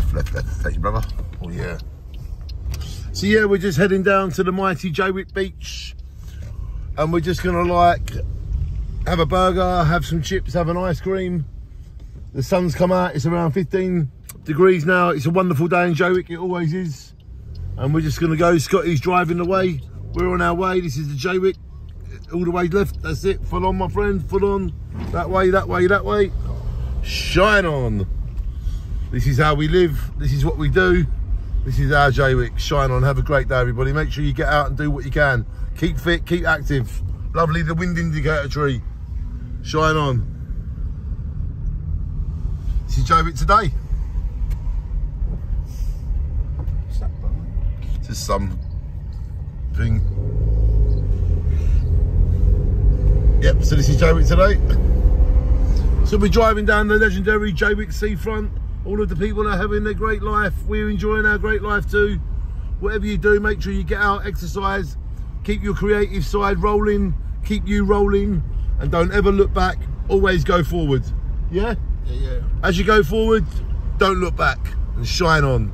Thank you, brother. Oh, yeah. So, yeah, we're just heading down to the mighty Jaywick Beach. And we're just going to, like, have a burger, have some chips, have an ice cream. The sun's come out. It's around 15 degrees now. It's a wonderful day in Jaywick. It always is. And we're just going to go. Scotty's driving the way. We're on our way. This is the Jaywick. All the way left. That's it. Full on, my friend. Full on. That way, that way, that way. Shine on. This is how we live. This is what we do. This is our Jaywick. Shine on. Have a great day, everybody. Make sure you get out and do what you can. Keep fit, keep active. Lovely, the wind indicator tree. Shine on. This is Jaywick today. Just some thing. Yep, so this is Jaywick today. So we're driving down the legendary Jaywick seafront. All of the people are having a great life. We're enjoying our great life too. Whatever you do, make sure you get out, exercise, keep your creative side rolling, keep you rolling, and don't ever look back. Always go forward. Yeah? Yeah, yeah. As you go forward, don't look back and shine on.